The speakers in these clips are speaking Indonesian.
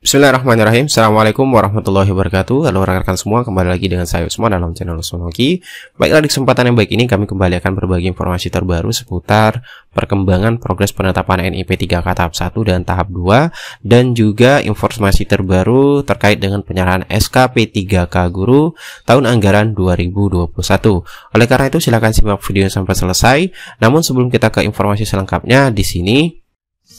Bismillahirrahmanirrahim. Assalamualaikum warahmatullahi wabarakatuh. Halo rekan-rekan semua Kembali lagi dengan saya Usman dalam channel Usmanoki Baiklah di kesempatan yang baik ini Kami kembali akan berbagi informasi terbaru Seputar perkembangan progres penetapan NIP 3K tahap 1 dan tahap 2 Dan juga informasi terbaru Terkait dengan penyerahan SKP 3K Guru Tahun anggaran 2021 Oleh karena itu silakan simak video sampai selesai. Namun sebelum kita ke informasi selengkapnya di sini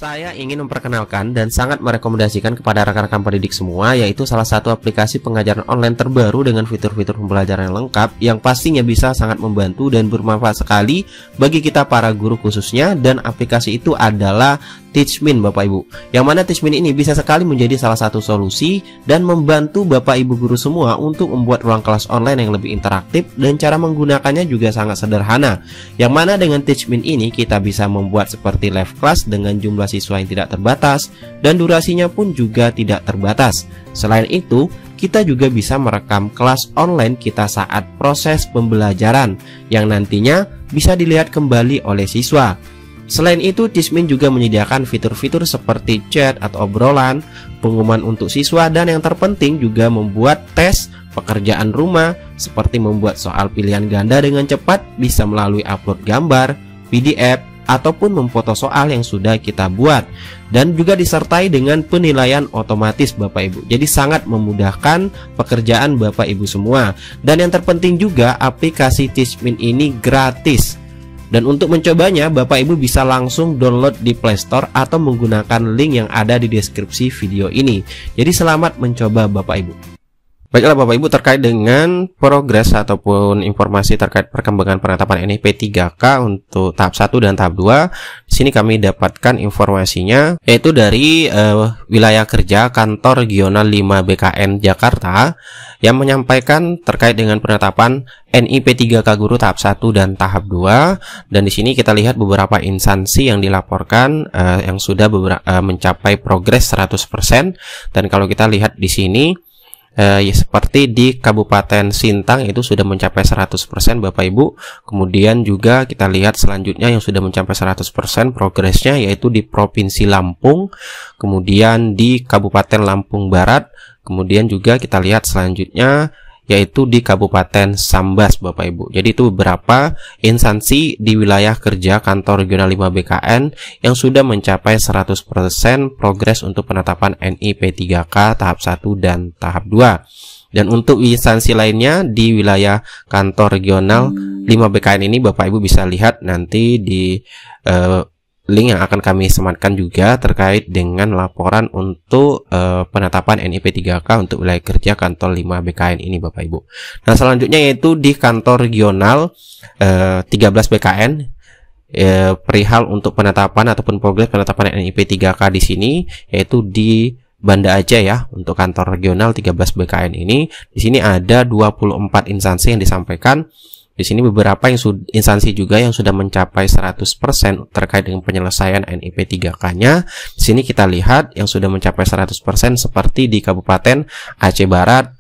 saya ingin memperkenalkan dan sangat merekomendasikan kepada rekan-rekan pendidik semua yaitu salah satu aplikasi pengajaran online terbaru dengan fitur-fitur pembelajaran yang lengkap yang pastinya bisa sangat membantu dan bermanfaat sekali bagi kita para guru khususnya dan aplikasi itu adalah Teachmin Bapak Ibu. Yang mana Teachmin ini bisa sekali menjadi salah satu solusi dan membantu Bapak Ibu guru semua untuk membuat ruang kelas online yang lebih interaktif dan cara menggunakannya juga sangat sederhana. Yang mana dengan Teachmin ini kita bisa membuat seperti live class dengan jumlah siswa yang tidak terbatas dan durasinya pun juga tidak terbatas. Selain itu, kita juga bisa merekam kelas online kita saat proses pembelajaran yang nantinya bisa dilihat kembali oleh siswa. Selain itu, Tismin juga menyediakan fitur-fitur seperti chat atau obrolan, pengumuman untuk siswa, dan yang terpenting juga membuat tes pekerjaan rumah seperti membuat soal pilihan ganda dengan cepat bisa melalui upload gambar, PDF, ataupun memfoto soal yang sudah kita buat dan juga disertai dengan penilaian otomatis Bapak Ibu. Jadi sangat memudahkan pekerjaan Bapak Ibu semua. Dan yang terpenting juga aplikasi Tismin ini gratis. Dan untuk mencobanya, Bapak Ibu bisa langsung download di Play Store atau menggunakan link yang ada di deskripsi video ini. Jadi selamat mencoba Bapak Ibu. Baiklah Bapak Ibu terkait dengan progres ataupun informasi terkait perkembangan penetapan NIP 3K untuk tahap 1 dan tahap 2. Di sini kami dapatkan informasinya yaitu dari uh, wilayah kerja kantor regional 5 BKN Jakarta yang menyampaikan terkait dengan penetapan NIP 3K guru tahap 1 dan tahap 2 dan di sini kita lihat beberapa instansi yang dilaporkan uh, yang sudah uh, mencapai progres 100% dan kalau kita lihat di sini eh, ya seperti di Kabupaten Sintang itu sudah mencapai 100% Bapak Ibu. Kemudian juga kita lihat selanjutnya yang sudah mencapai 100% progresnya yaitu di Provinsi Lampung, kemudian di Kabupaten Lampung Barat, kemudian juga kita lihat selanjutnya yaitu di Kabupaten Sambas Bapak Ibu. Jadi itu beberapa instansi di wilayah kerja kantor regional 5 BKN yang sudah mencapai 100% progres untuk penetapan NIP 3K tahap 1 dan tahap 2. Dan untuk instansi lainnya di wilayah kantor regional 5 BKN ini Bapak Ibu bisa lihat nanti di uh, link yang akan kami sematkan juga terkait dengan laporan untuk uh, penetapan NIP 3K untuk wilayah kerja kantor 5 BKN ini Bapak Ibu. Nah, selanjutnya yaitu di kantor regional uh, 13 BKN uh, perihal untuk penetapan ataupun progres penetapan NIP 3K di sini yaitu di Banda Aceh ya untuk kantor regional 13 BKN ini. Di sini ada 24 instansi yang disampaikan di sini beberapa yang instansi juga yang sudah mencapai 100% terkait dengan penyelesaian NIP 3K-nya. Di sini kita lihat yang sudah mencapai 100% seperti di Kabupaten Aceh Barat,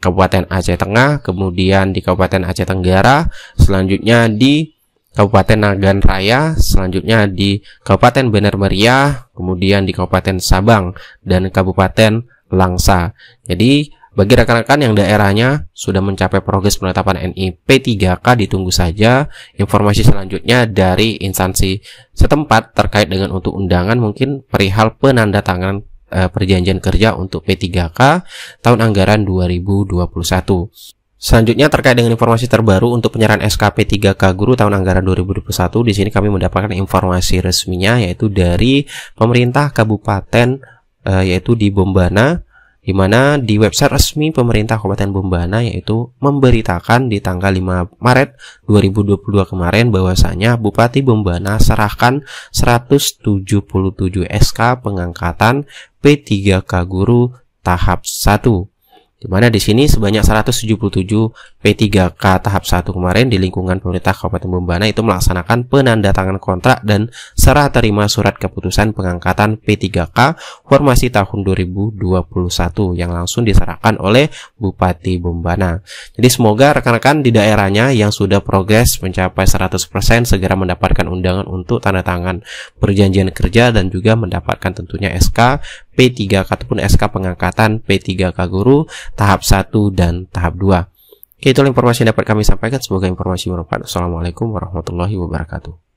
Kabupaten Aceh Tengah, kemudian di Kabupaten Aceh Tenggara, selanjutnya di Kabupaten Nagan Raya, selanjutnya di Kabupaten Benar Meriah, kemudian di Kabupaten Sabang dan Kabupaten Langsa. Jadi bagi rekan-rekan yang daerahnya sudah mencapai progres penetapan NIP 3K ditunggu saja informasi selanjutnya dari instansi setempat terkait dengan untuk undangan mungkin perihal penandatangan e, perjanjian kerja untuk P3K tahun anggaran 2021. Selanjutnya terkait dengan informasi terbaru untuk penyerahan SKP 3K Guru tahun anggaran 2021, di sini kami mendapatkan informasi resminya yaitu dari pemerintah kabupaten e, yaitu di Bombana di mana di website resmi pemerintah Kabupaten Bombana yaitu memberitakan di tanggal 5 Maret 2022 kemarin bahwasanya Bupati Bombana serahkan 177 SK pengangkatan P3K guru tahap 1 di mana di sini sebanyak 177 P3K tahap 1 kemarin di lingkungan pemerintah Kabupaten Bombana itu melaksanakan penandatangan kontrak dan serah terima surat keputusan pengangkatan P3K formasi tahun 2021 yang langsung diserahkan oleh Bupati Bombana. Jadi semoga rekan-rekan di daerahnya yang sudah progres mencapai 100% segera mendapatkan undangan untuk tanda tangan perjanjian kerja dan juga mendapatkan tentunya SK P3K ataupun SK pengangkatan P3K guru tahap 1 dan tahap 2. Oke, itu informasi yang dapat kami sampaikan. Semoga informasi bermanfaat. Assalamualaikum warahmatullahi wabarakatuh.